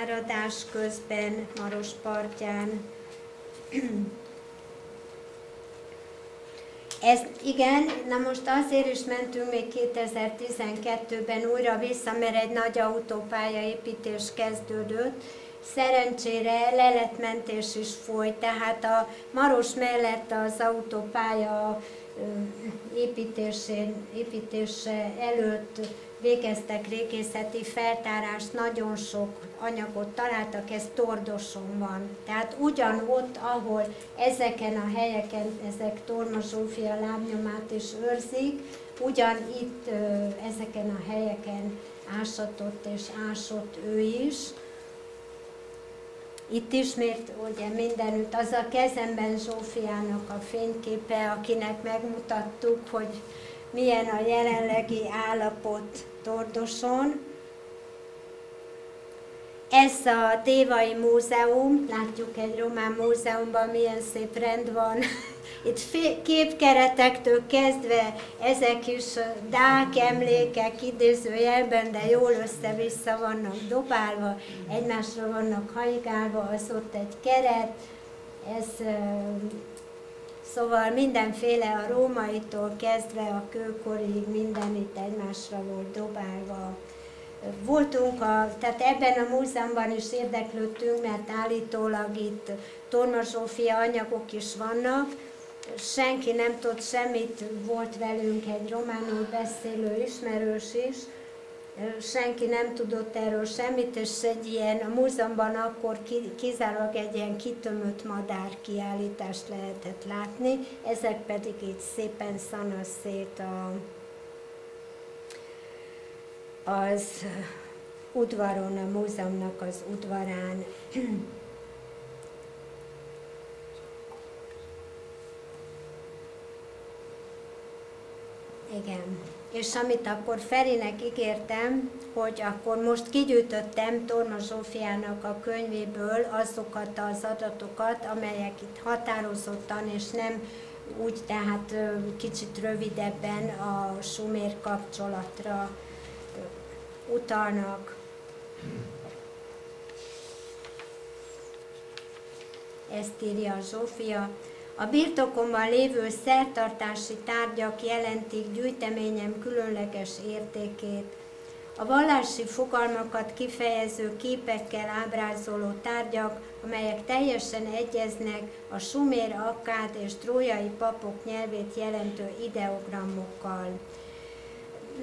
áradás közben, Maros partján. Ez, igen, na most azért is mentünk még 2012-ben újra vissza, mert egy nagy autópálya építés kezdődött. Szerencsére leletmentés is folyt, tehát a Maros mellett az autópálya építésén, építése előtt végeztek régészeti feltárást, nagyon sok anyagot találtak, ez Tordoson van. Tehát ugyanott, ahol ezeken a helyeken, ezek Torma Zsófia lábnyomát is őrzik, ugyan itt ezeken a helyeken ásatott és ásott ő is. Itt ismét ugye mindenütt az a kezemben Zsófiának a fényképe, akinek megmutattuk, hogy milyen a jelenlegi állapot Tordoson. Ez a Tévai Múzeum, látjuk egy román múzeumban milyen szép rend van. *laughs* Itt képkeretektől kezdve ezek is dák emlékek idézőjelben, de jól össze-vissza vannak dobálva, egymásra vannak hajgálva, az ott egy keret, ez Szóval mindenféle a rómaitól kezdve a kőkorig minden itt egymásra volt dobálva. Voltunk, a, tehát ebben a múzeumban is érdeklődtünk, mert állítólag itt Torma Zsófia anyagok is vannak, senki nem tudott semmit, volt velünk egy románul beszélő ismerős is, senki nem tudott erről semmit, és egy ilyen, a múzeumban akkor kizárólag egy ilyen kitömött madár kiállítást lehetett látni, ezek pedig itt szépen szanaszét a, az udvaron, a múzeumnak az udvarán. Igen. És amit akkor Ferinek ígértem, hogy akkor most kigyűjtöttem Torma Zsófiának a könyvéből azokat az adatokat, amelyek itt határozottan és nem úgy tehát kicsit rövidebben a sumér kapcsolatra utalnak. Ezt írja Zsófia. A birtokomban lévő szertartási tárgyak jelentik gyűjteményem különleges értékét. A vallási fogalmakat kifejező képekkel ábrázoló tárgyak, amelyek teljesen egyeznek a sumér, akkád és trójai papok nyelvét jelentő ideogrammokkal.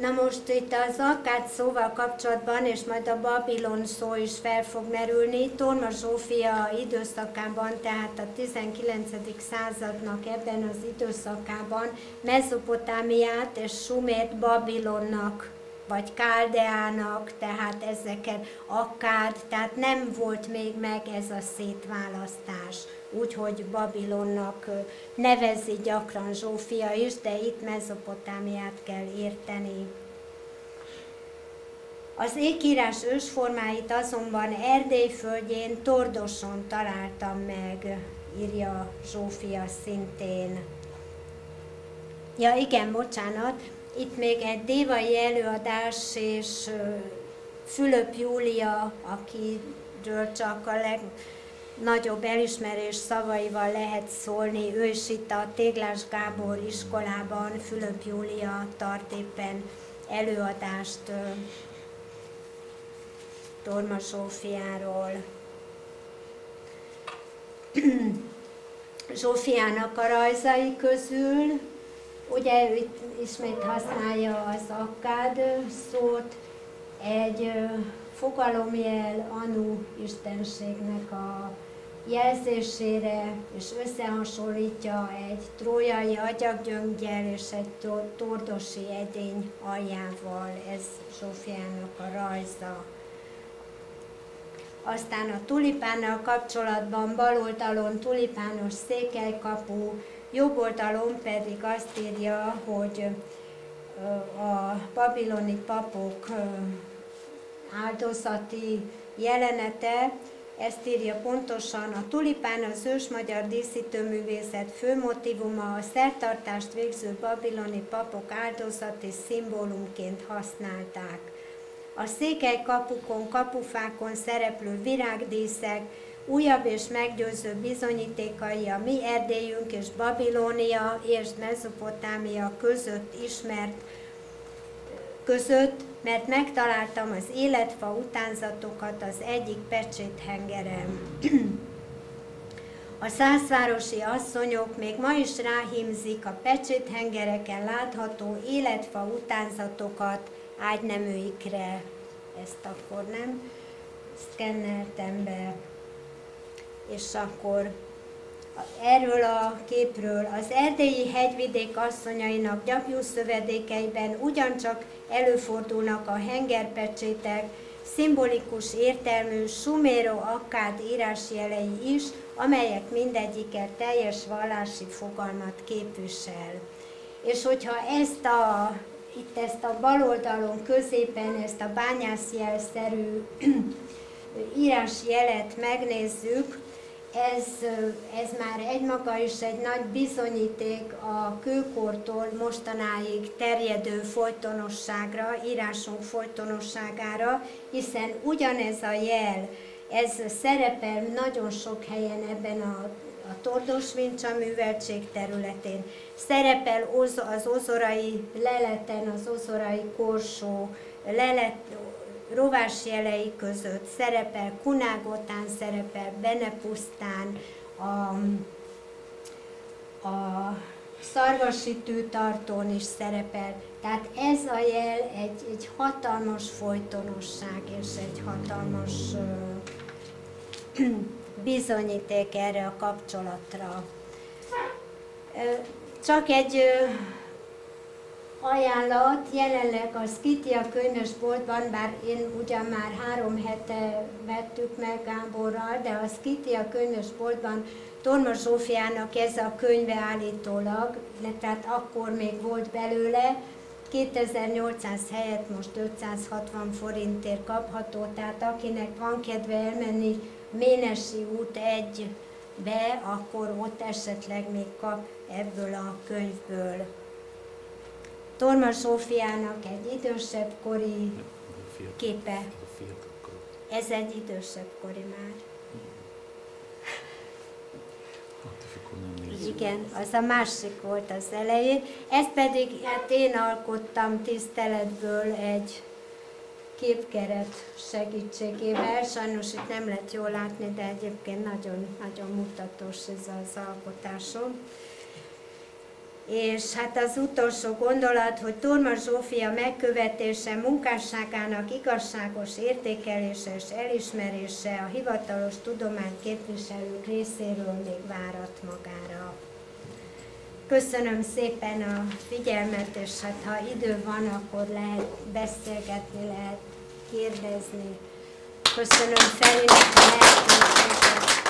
Na most itt az Akkád szóval kapcsolatban, és majd a Babilon szó is fel fog merülni, Torma Zsófia időszakában, tehát a 19. századnak ebben az időszakában Mezopotámiát és Sumért Babilonnak vagy Káldeának, tehát ezeket Akkád, tehát nem volt még meg ez a szétválasztás úgyhogy Babilonnak nevezi gyakran Zsófia is, de itt Mezopotámiát kell érteni. Az ékírás ősformáit azonban Erdély földjén Tordoson találtam meg, írja Zsófia szintén. Ja igen, bocsánat, itt még egy dévai előadás, és Fülöp Júlia, akiről csak a leg, nagyobb elismerés szavaival lehet szólni. Ő is itt a Téglás Gábor iskolában, Fülöp Júlia tart éppen előadást Torma Zsófiáról. *clears throat* Zsófiának a rajzai közül, ugye ő ismét használja az akkád szót, egy fogalomjel Anu istenségnek a jelzésére, és összehasonlítja egy trójai agyaggyöngyel és egy tordosi edény aljával. Ez Zsófiának a rajza. Aztán a tulipánnal kapcsolatban bal oldalon tulipános székelykapu, jobb oldalon pedig azt írja, hogy a babiloni papok áldozati jelenete, ezt írja pontosan, a tulipán az ős magyar díszítőművészet fő motivuma, a szertartást végző babiloni papok áldozati szimbólumként használták. A székely kapukon, kapufákon szereplő virágdíszek újabb és meggyőző bizonyítékai a mi Erdélyünk és Babilónia és Mezopotámia között ismert között, mert megtaláltam az életfa utánzatokat az egyik pecséthengeren. A százvárosi asszonyok még ma is ráhímzik a pecséthengereken látható életfa utánzatokat ágyneműikre. Ezt akkor nem szkenneltem be. És akkor erről a képről az erdélyi hegyvidék asszonyainak gyapjú szövedékeiben ugyancsak előfordulnak a hengerpecsétek, szimbolikus értelmű suméro akkád írásjelei is, amelyek mindegyiket teljes vallási fogalmat képvisel. És hogyha ezt a, itt ezt a bal oldalon középen ezt a bányászjelszerű *clears throat* írásjelet megnézzük, ez, ez már egymaga is egy nagy bizonyíték a kőkortól mostanáig terjedő folytonosságra, írásunk folytonosságára, hiszen ugyanez a jel, ez szerepel nagyon sok helyen ebben a, a Tordos Vincsa műveltség területén. Szerepel az ozorai leleten, az ozorai korsó, lelet, rovás jelei között szerepel, Kunágotán szerepel, Benepusztán, a, a szarvasi tűtartón is szerepel. Tehát ez a jel egy, egy hatalmas folytonosság és egy hatalmas uh, *clears throat* bizonyíték erre a kapcsolatra. Csak egy ajánlat jelenleg a Skitia könyvesboltban, bár én ugyan már három hete vettük meg Gáborral, de a Skitia könyvesboltban Torma Zsófiának ez a könyve állítólag, tehát akkor még volt belőle, 2800 helyett most 560 forintért kapható, tehát akinek van kedve elmenni Ménesi út 1-be, akkor ott esetleg még kap ebből a könyvből. Torma Zsófiának egy idősebb kori képe. Ez egy idősebb kori már. Igen, az a másik volt az elején. Ezt pedig hát én alkottam tiszteletből egy képkeret segítségével. Sajnos itt nem lett jól látni, de egyébként nagyon-nagyon mutatós ez az alkotásom. És hát az utolsó gondolat, hogy Turma Zsófia megkövetése munkásságának igazságos értékelése és elismerése a hivatalos tudomány képviselők részéről még várat magára. Köszönöm szépen a figyelmet, és hát ha idő van, akkor lehet beszélgetni, lehet kérdezni. Köszönöm Felinek lehetőséget.